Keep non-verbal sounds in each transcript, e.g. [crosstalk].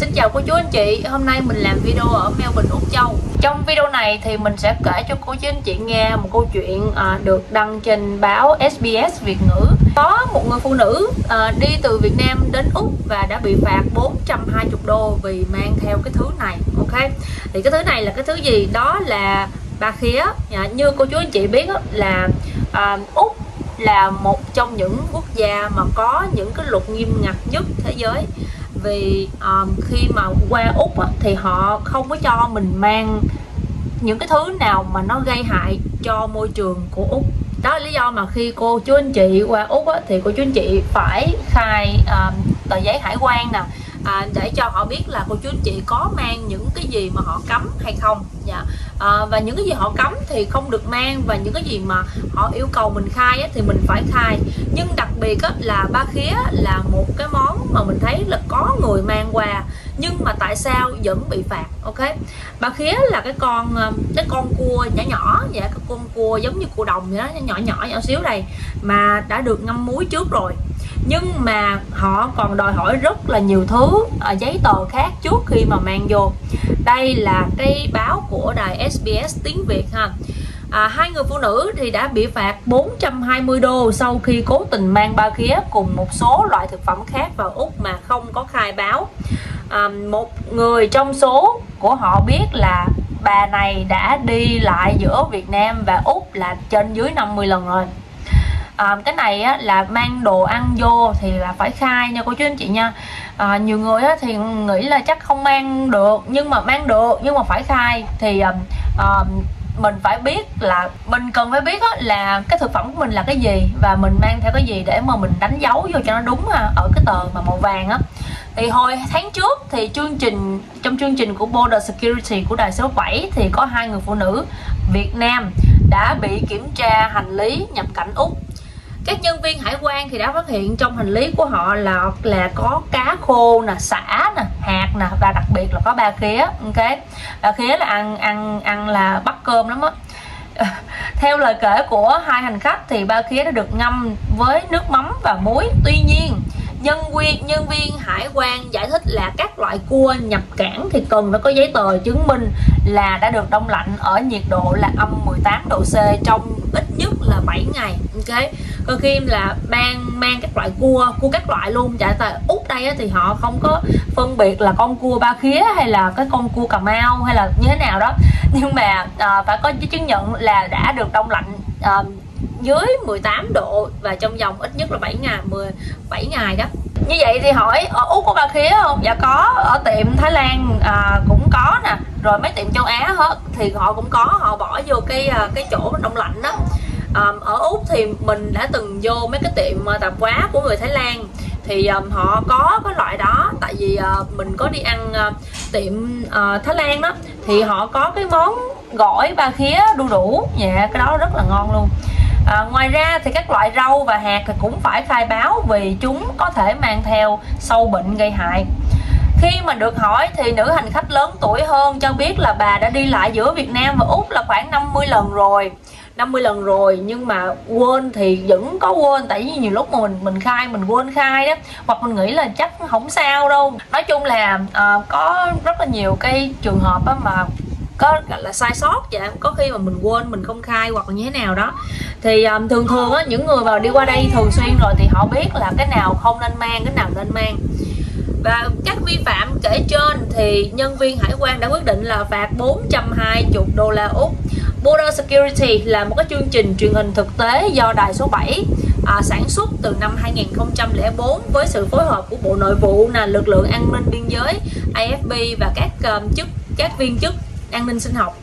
Xin chào cô chú anh chị, hôm nay mình làm video ở Melbourne, Úc Châu. Trong video này thì mình sẽ kể cho cô chú anh chị nghe một câu chuyện à, được đăng trên báo SBS Việt ngữ. Có một người phụ nữ à, đi từ Việt Nam đến Úc và đã bị phạt 420 đô vì mang theo cái thứ này Ok, thì cái thứ này là cái thứ gì? Đó là ba khía. À, Như cô chú anh chị biết là à, Úc là một trong những quốc gia mà có những cái luật nghiêm ngặt nhất thế giới vì um, khi mà qua úc á, thì họ không có cho mình mang những cái thứ nào mà nó gây hại cho môi trường của úc. Đó là lý do mà khi cô chú anh chị qua úc á, thì cô chú anh chị phải khai um, tờ giấy hải quan nè à, để cho họ biết là cô chú anh chị có mang những cái gì mà họ cấm hay không. Dạ. À, và những cái gì họ cấm thì không được mang và những cái gì mà họ yêu cầu mình khai á, thì mình phải khai. Nhưng đặc biệt á, là ba khía là một cái món mà mình thấy là có người mang quà nhưng mà tại sao vẫn bị phạt ok? Ba khía là cái con ờ, cái con cua nhỏ nhỏ dạ cái con cua giống như cua đồng vậy đó nhỏ nhỏ nhỏ xíu đây mà đã được ngâm muối trước rồi nhưng mà họ còn đòi hỏi rất là nhiều thứ ở giấy tờ khác trước khi mà mang vô. Đây là cái báo của đài SBS tiếng Việt ha. À, hai người phụ nữ thì đã bị phạt 420 đô sau khi cố tình mang ba khía cùng một số loại thực phẩm khác vào Úc mà không có khai báo. À, một người trong số của họ biết là bà này đã đi lại giữa Việt Nam và Úc là trên dưới 50 lần rồi à, cái này á, là mang đồ ăn vô thì là phải khai nha cô chú anh chị nha. À, nhiều người á, thì nghĩ là chắc không mang được nhưng mà mang được nhưng mà phải khai. Thì à, à, mình phải biết là mình cần phải biết là cái thực phẩm của mình là cái gì và mình mang theo cái gì để mà mình đánh dấu vô cho nó đúng ha ở cái tờ mà màu vàng á. Thì hồi tháng trước thì chương trình trong chương trình của Border Security của đài số 7 thì có hai người phụ nữ Việt Nam đã bị kiểm tra hành lý nhập cảnh Úc các nhân viên hải quan thì đã phát hiện trong hành lý của họ là là có cá khô nè xả nè, hạt nè và đặc biệt là có ba khía, ok? Ba khía là ăn ăn ăn là bắt cơm lắm á. [laughs] Theo lời kể của hai hành khách thì ba khía đã được ngâm với nước mắm và muối. Tuy nhiên, nhân viên nhân viên hải quan giải thích là các loại cua nhập cảng thì cần phải có giấy tờ chứng minh là đã được đông lạnh ở nhiệt độ là âm 18 độ C trong ít nhất là 7 ngày, ok? Cơ khi là mang mang các loại cua cua các loại luôn. Chạy tại úc đây thì họ không có phân biệt là con cua ba khía hay là cái con cua cà mau hay là như thế nào đó. [laughs] Nhưng mà à, phải có chứng nhận là đã được đông lạnh à, dưới 18 độ và trong vòng ít nhất là 7 ngày 17 ngày đó. Như vậy thì hỏi ở úc có ba khía không? Dạ có ở tiệm thái lan à, cũng có nè. Rồi mấy tiệm châu á hết thì họ cũng có. Họ bỏ vô cái à, cái chỗ đông lạnh đó um, ở úc thì mình đã từng vô mấy cái tiệm ờ, tạp hóa của người thái lan. Thì um, họ có cái loại đó tại vì uh, mình có đi ăn uh, tiệm uh, thái lan đó thì họ có cái món gỏi ba khía đu đủ. Dạ cái đó rất là ngon luôn. À, ngoài ra thì các loại rau và hạt thì cũng phải khai báo vì chúng có thể mang theo sâu bệnh gây hại khi mà được hỏi thì nữ hành khách lớn tuổi hơn cho biết là bà đã đi lại giữa Việt Nam và Úc là khoảng 50 lần rồi. 50 lần rồi nhưng mà quên thì vẫn có quên tại vì nhiều lúc mà mình mình khai mình quên khai đó hoặc mình nghĩ là chắc không sao đâu. Nói chung là uh, có rất là nhiều cái trường hợp á mà có là sai sót vậy. Có khi mà mình quên mình không khai hoặc là như thế nào đó. Thì um, thường thường á những người vào đi qua đây thường xuyên rồi thì họ biết là cái nào không nên mang cái nào nên mang và các vi phạm kể trên thì nhân viên hải quan đã quyết định là phạt 420 đô la Úc. Border Security là một cái chương trình truyền hình thực tế do đài số 7 à, sản xuất từ năm 2004 với sự phối hợp của Bộ Nội vụ là lực lượng an ninh biên giới AFP và các um, chức các viên chức an ninh sinh học.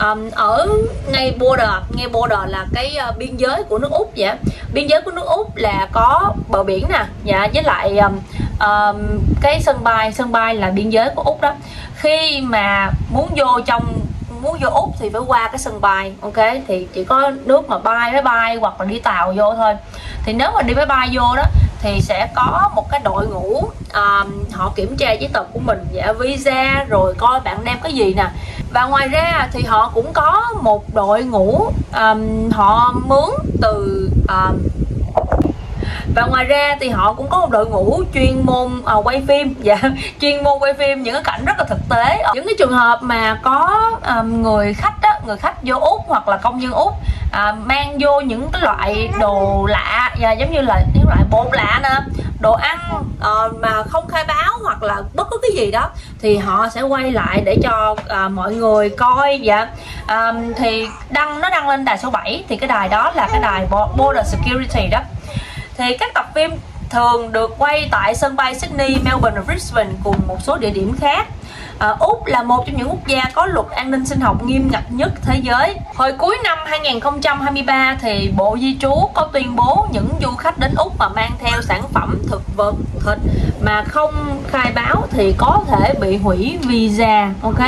Um, ở ngay border ngay border là cái uh, biên giới của nước úc vậy. Biên giới của nước úc là có bờ biển nè dạ với lại um, um, cái sân bay sân bay là biên giới của úc đó. Khi mà muốn vô trong muốn vô úc thì phải qua cái sân bay ok? Thì chỉ có nước mà bay máy bay hoặc là đi tàu vô thôi. Thì nếu mà đi máy bay vô đó thì sẽ có một cái đội ngũ um, họ kiểm tra giấy tờ của mình dạ visa rồi coi bạn đem cái gì nè. Và ngoài ra thì họ cũng có một đội ngũ um, họ mướn từ um, và ngoài ra thì họ cũng có một đội ngũ chuyên môn uh, quay phim. [laughs] Dạ chuyên môn quay phim những cái cảnh rất là thực tế. Ờ, những cái trường hợp mà có um, người khách đó người khách vô úc hoặc là công dân úc à, mang vô những cái loại đồ lạ và giống như là những loại bột lạ nè đồ ăn à, mà không khai báo hoặc là bất cứ cái gì đó thì họ sẽ quay lại để cho à, mọi người coi dạ. À, thì đăng nó đăng lên đài số 7 thì cái đài đó là cái đài border security đó thì các tập phim thường được quay tại sân bay Sydney, Melbourne và Brisbane cùng một số địa điểm khác à, Úc là một trong những quốc gia có luật an ninh sinh học nghiêm ngặt nhất thế giới. Hồi cuối năm 2023 thì Bộ Di trú có tuyên bố những du khách đến Úc mà mang theo sản phẩm thực vật thịt mà không khai báo thì có thể bị hủy visa. Ok.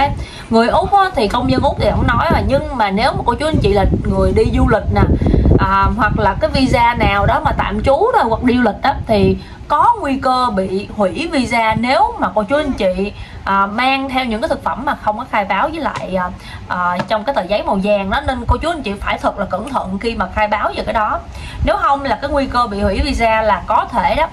Người Úc thì công dân Úc thì không nói mà nhưng mà nếu mà cô chú anh chị là người đi du lịch nè à, hoặc là cái visa nào đó mà tạm trú rồi hoặc đi du lịch đó thì có nguy cơ bị hủy visa nếu mà cô chú anh chị à, mang theo những cái thực phẩm mà không có khai báo với lại à, à, trong cái tờ giấy màu vàng đó. Nên cô chú anh chị phải thật là cẩn thận khi mà khai báo về cái đó. Nếu không là cái nguy cơ bị hủy visa là có thể đó.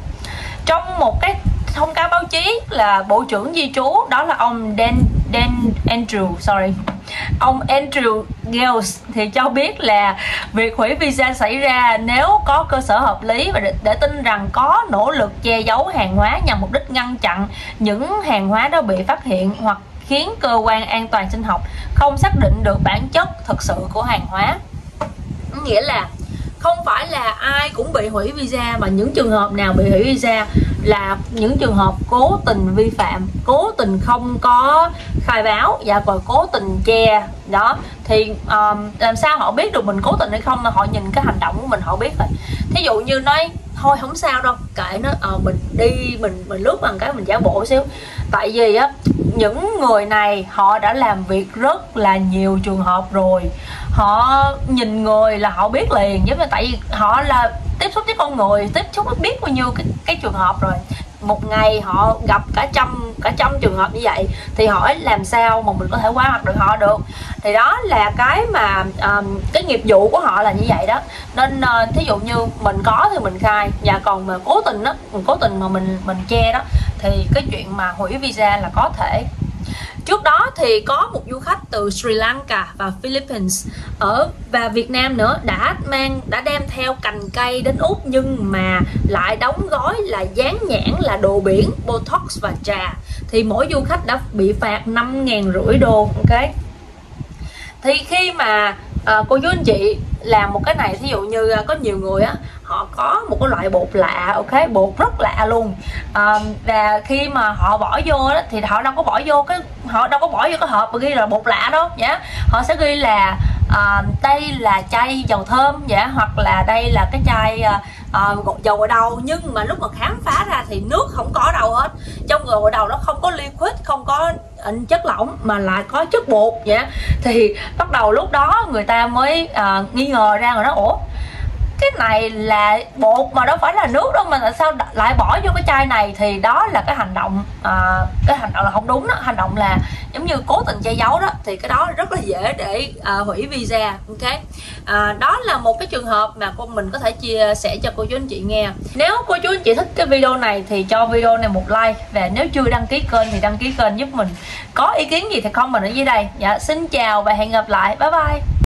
Trong một cái thông cáo báo chí là bộ trưởng di trú đó là ông Dan Dan Andrew sorry ông Andrew Gales thì cho biết là việc hủy visa xảy ra nếu có cơ sở hợp lý và để, để tin rằng có nỗ lực che giấu hàng hóa nhằm mục đích ngăn chặn những hàng hóa đó bị phát hiện hoặc khiến cơ quan an toàn sinh học không xác định được bản chất thực sự của hàng hóa. Nghĩa là không phải là ai cũng bị hủy visa mà những trường hợp nào bị hủy visa là những trường hợp cố tình vi phạm cố tình không có khai báo và còn cố tình che. Đó thì um, làm sao họ biết được mình cố tình hay không là họ nhìn cái hành động của mình họ biết rồi. Thí dụ như nói thôi không sao đâu. Kệ nó à, mình đi mình mình lướt bằng cái mình giả bộ xíu. Tại vì á những người này họ đã làm việc rất là nhiều trường hợp rồi. Họ nhìn người là họ biết liền. Giống như tại vì họ là tiếp xúc với con người tiếp xúc biết bao nhiêu cái, cái trường hợp rồi một ngày họ gặp cả trăm cả trăm trường hợp như vậy thì hỏi làm sao mà mình có thể qua mặt được họ được. Thì đó là cái mà um, cái nghiệp vụ của họ là như vậy đó. Nên uh, thí dụ như mình có thì mình khai và còn mà cố tình đó cố tình mà mình mình che đó thì cái chuyện mà hủy visa là có thể Trước đó thì có một du khách từ Sri Lanka và Philippines ở và Việt Nam nữa đã mang đã đem theo cành cây đến Úc nhưng mà lại đóng gói là dán nhãn là đồ biển, botox và trà. Thì mỗi du khách đã bị phạt năm ngàn rưỡi đô ok? Thì khi mà à, cô chú anh chị làm một cái này thí dụ như à, có nhiều người á họ có một cái loại bột lạ ok bột rất lạ luôn. À, và khi mà họ bỏ vô đó thì họ đâu có bỏ vô cái họ đâu có bỏ vô cái hộp mà ghi là bột lạ đâu nhá. Họ sẽ ghi là à, đây là chai dầu thơm dạ hoặc là đây là cái chai à, dầu gội đầu. Nhưng mà lúc mà khám phá ra thì nước không có đâu hết. Trong dầu gội đầu nó không có liquid không có chất lỏng mà lại có chất bột vậy thì bắt đầu lúc đó người ta mới à, nghi ngờ ra rồi nó ủa cái này là bột mà đâu phải là nước đâu mà tại sao lại bỏ vô cái chai này? Thì đó là cái hành động à, cái hành động là không đúng đó. Hành động là giống như cố tình che giấu đó. Thì cái đó rất là dễ để à, hủy visa ok? À, đó là một cái trường hợp mà cô mình có thể chia sẻ cho cô chú anh chị nghe. Nếu cô chú anh chị thích cái video này thì cho video này một like. Và nếu chưa đăng ký kênh thì đăng ký kênh giúp mình. Có ý kiến gì thì comment ở dưới đây. Dạ xin chào và hẹn gặp lại. Bye bye.